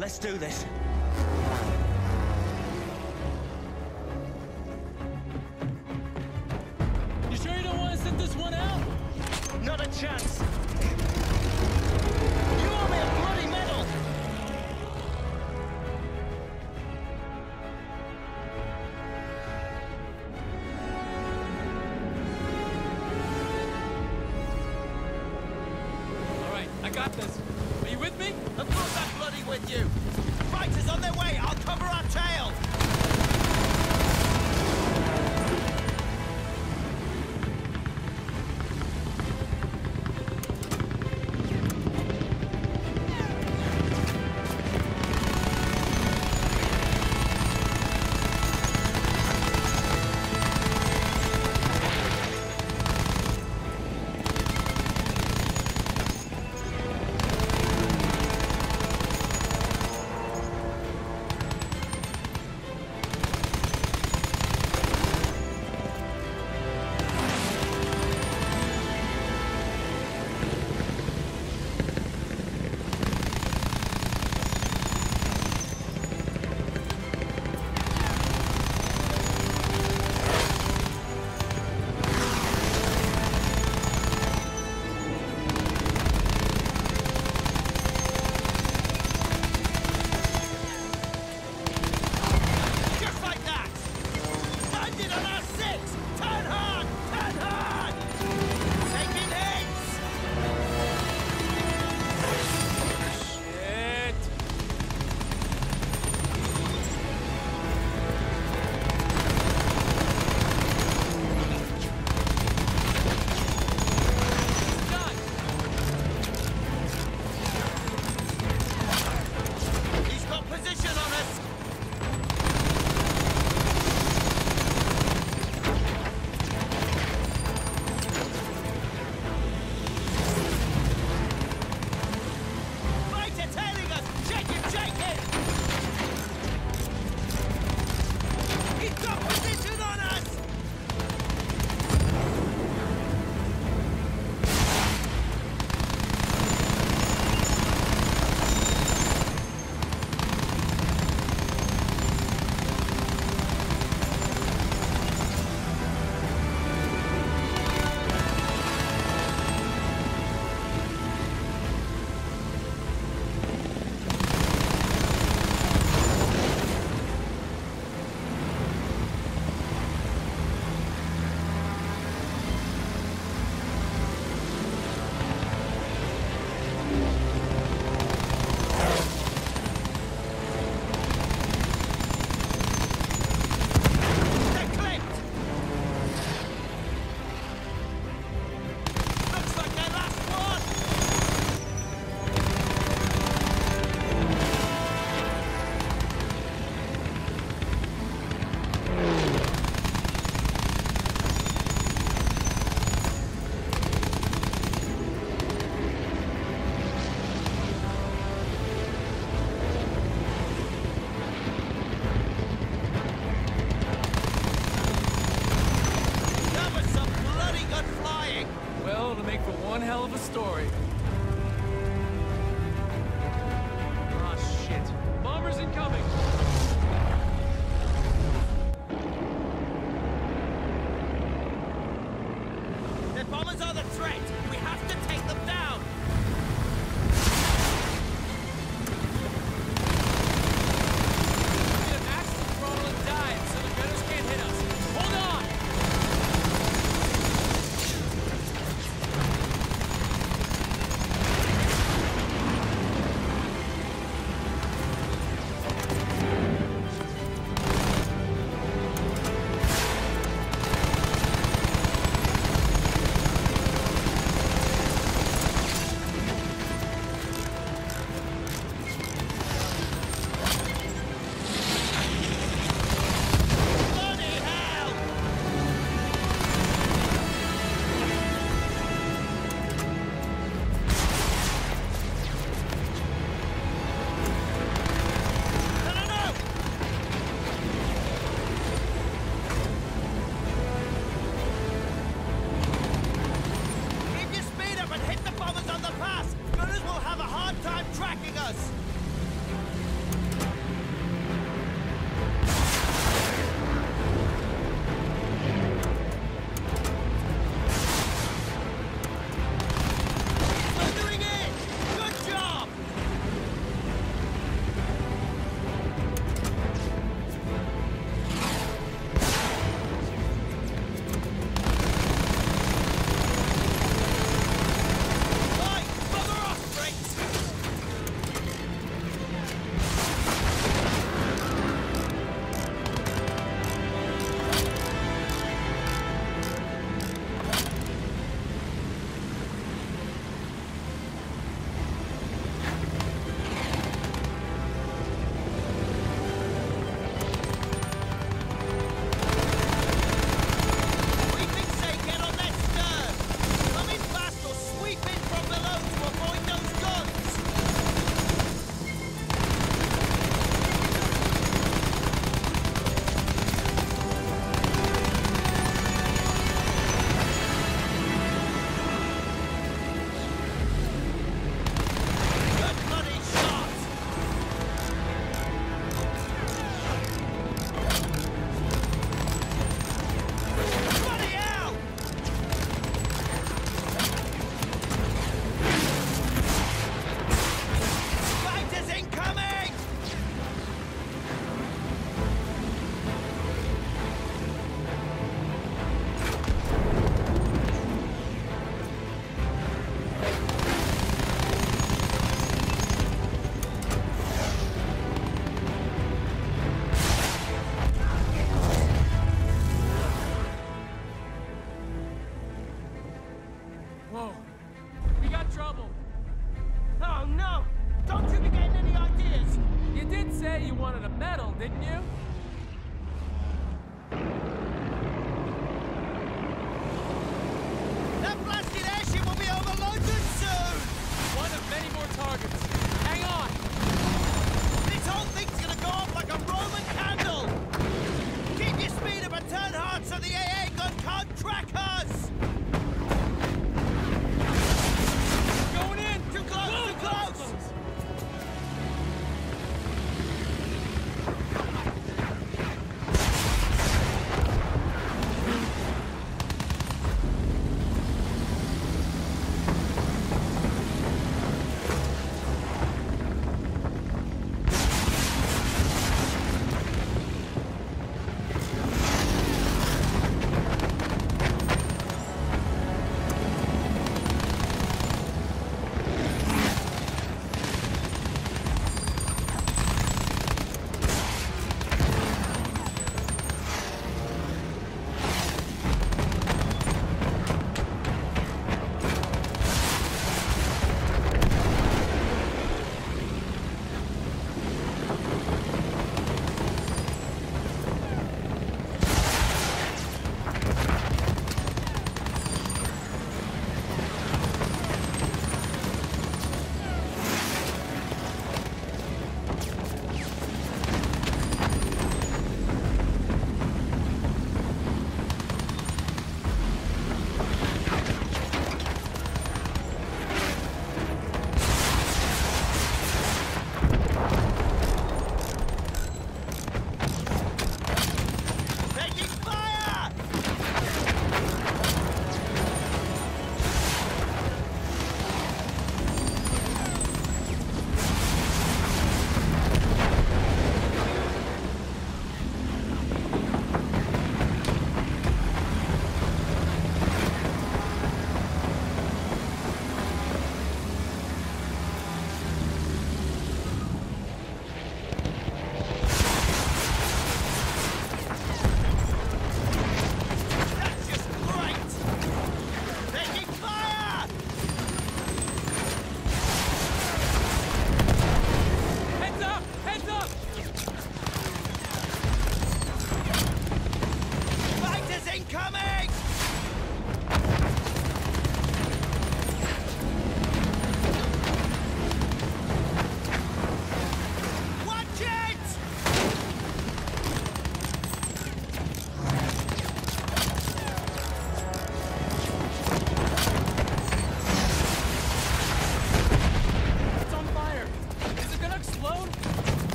Let's do this. You sure you don't want to sit this one out? Not a chance. You owe me a bloody medal! All right, I got this. You! Fighters on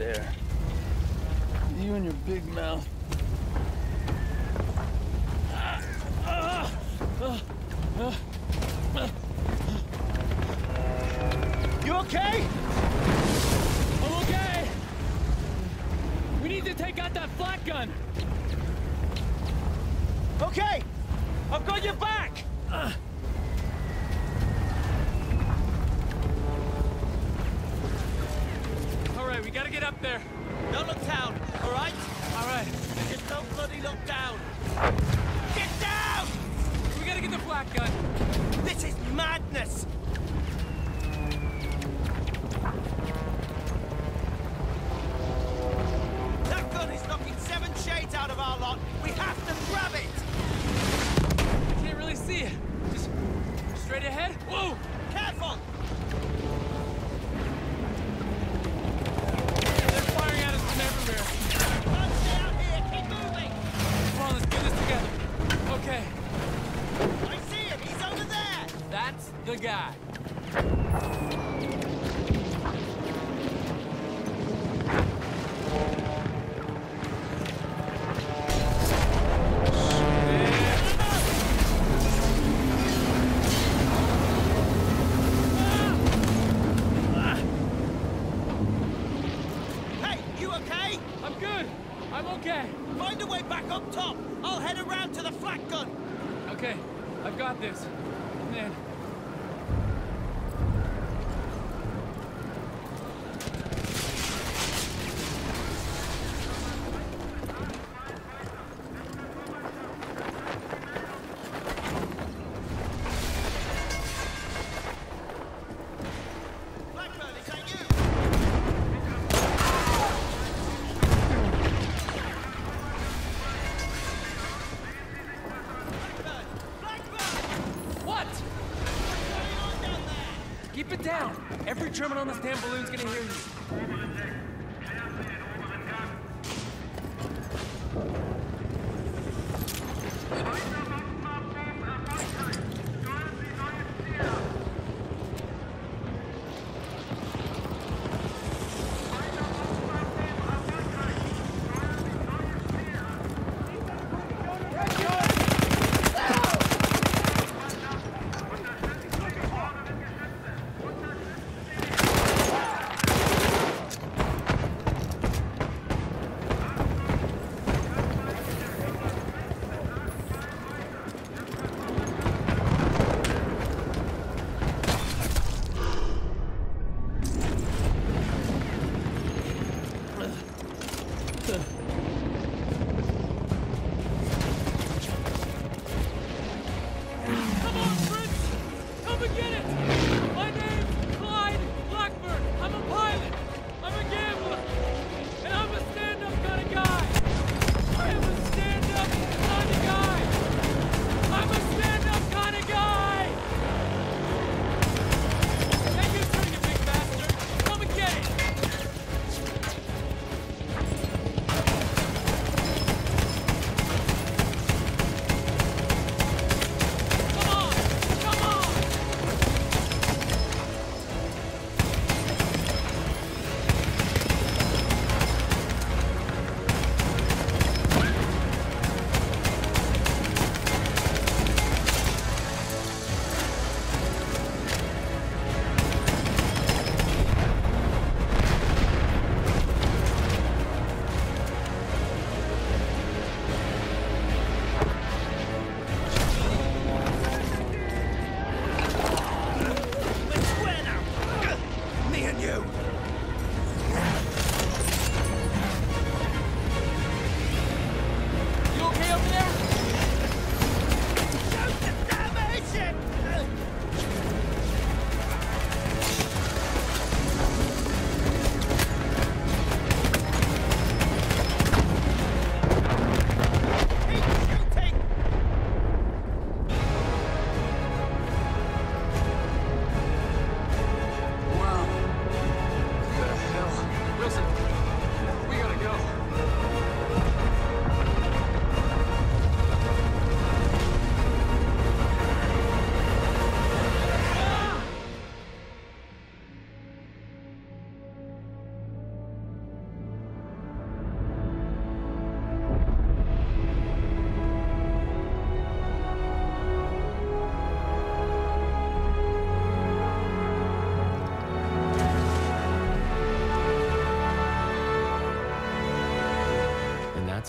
there. You and your big mouth. You okay? I'm okay! We need to take out that flak gun! Okay! I've got your back! We gotta get up there. Don't look down, alright? Alright, Just don't bloody look down! Get down! we gotta get the flak gun. This is madness! German on this damn balloon's gonna hear you.